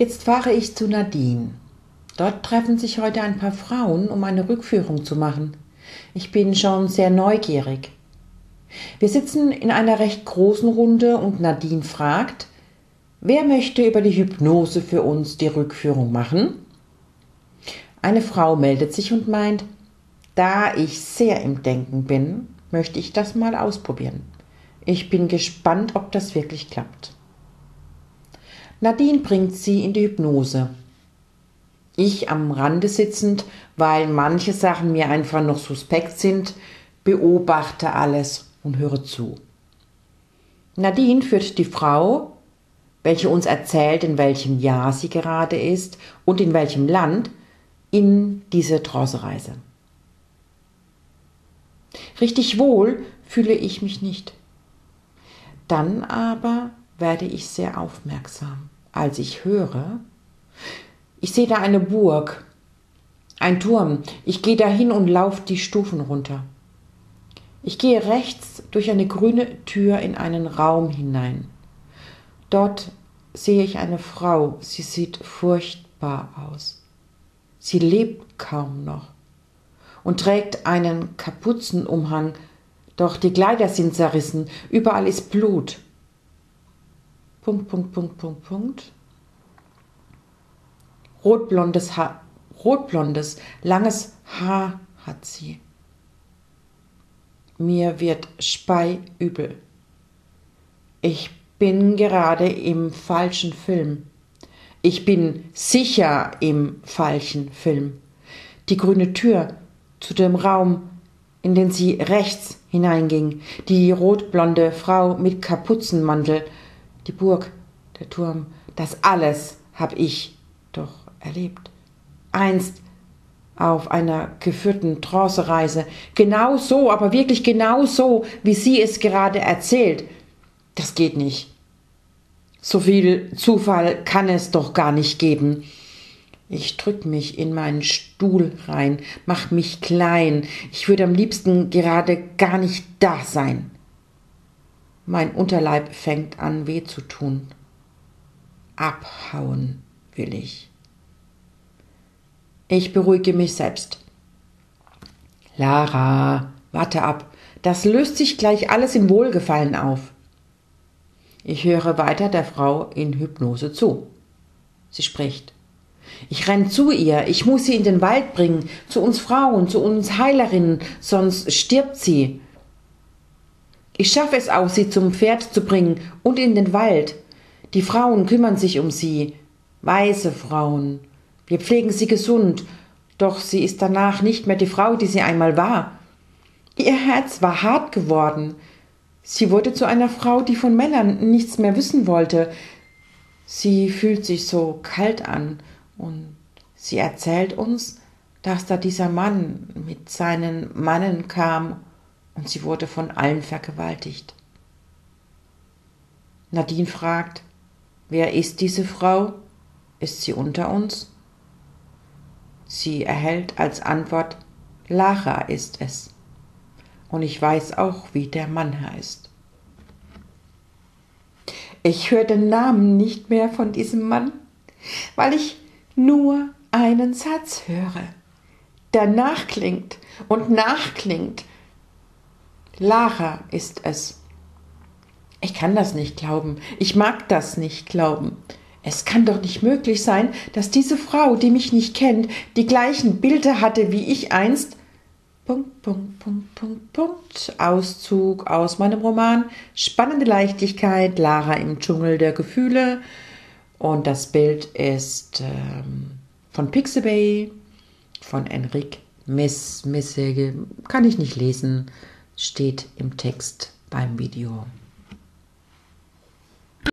Jetzt fahre ich zu Nadine. Dort treffen sich heute ein paar Frauen, um eine Rückführung zu machen. Ich bin schon sehr neugierig. Wir sitzen in einer recht großen Runde und Nadine fragt, wer möchte über die Hypnose für uns die Rückführung machen? Eine Frau meldet sich und meint, da ich sehr im Denken bin, möchte ich das mal ausprobieren. Ich bin gespannt, ob das wirklich klappt. Nadine bringt sie in die Hypnose. Ich am Rande sitzend, weil manche Sachen mir einfach noch suspekt sind, beobachte alles und höre zu. Nadine führt die Frau, welche uns erzählt, in welchem Jahr sie gerade ist und in welchem Land, in diese Trance-Reise. Richtig wohl fühle ich mich nicht. Dann aber werde ich sehr aufmerksam, als ich höre, ich sehe da eine Burg, ein Turm, ich gehe dahin und laufe die Stufen runter. Ich gehe rechts durch eine grüne Tür in einen Raum hinein. Dort sehe ich eine Frau, sie sieht furchtbar aus. Sie lebt kaum noch und trägt einen Kapuzenumhang, doch die Kleider sind zerrissen, überall ist Blut. Punkt, Punkt, Punkt, Punkt, Punkt. Rotblondes Haar, rotblondes, langes Haar hat sie. Mir wird speiübel. Ich bin gerade im falschen Film. Ich bin sicher im falschen Film. Die grüne Tür zu dem Raum, in den sie rechts hineinging, die rotblonde Frau mit Kapuzenmantel, die Burg, der Turm, das alles hab ich doch erlebt. Einst auf einer geführten Trance-Reise. Genau so, aber wirklich genau so, wie sie es gerade erzählt. Das geht nicht. So viel Zufall kann es doch gar nicht geben. Ich drück mich in meinen Stuhl rein, mach mich klein. Ich würde am liebsten gerade gar nicht da sein. Mein Unterleib fängt an weh zu tun. Abhauen will ich. Ich beruhige mich selbst. Lara, warte ab. Das löst sich gleich alles in Wohlgefallen auf. Ich höre weiter der Frau in Hypnose zu. Sie spricht. Ich renn zu ihr, ich muss sie in den Wald bringen, zu uns Frauen, zu uns Heilerinnen, sonst stirbt sie. Ich schaffe es auch, sie zum Pferd zu bringen und in den Wald. Die Frauen kümmern sich um sie, weise Frauen. Wir pflegen sie gesund, doch sie ist danach nicht mehr die Frau, die sie einmal war. Ihr Herz war hart geworden. Sie wurde zu einer Frau, die von Männern nichts mehr wissen wollte. Sie fühlt sich so kalt an und sie erzählt uns, dass da dieser Mann mit seinen Mannen kam und sie wurde von allen vergewaltigt. Nadine fragt, wer ist diese Frau? Ist sie unter uns? Sie erhält als Antwort, Lara ist es. Und ich weiß auch, wie der Mann heißt. Ich höre den Namen nicht mehr von diesem Mann, weil ich nur einen Satz höre, der nachklingt und nachklingt. Lara ist es. Ich kann das nicht glauben. Ich mag das nicht glauben. Es kann doch nicht möglich sein, dass diese Frau, die mich nicht kennt, die gleichen Bilder hatte wie ich einst. Punkt, Punkt, Punkt, Punkt, Punkt. Auszug aus meinem Roman Spannende Leichtigkeit, Lara im Dschungel der Gefühle und das Bild ist ähm, von Pixabay, von Enrique Miss, Missege, kann ich nicht lesen, steht im Text beim Video.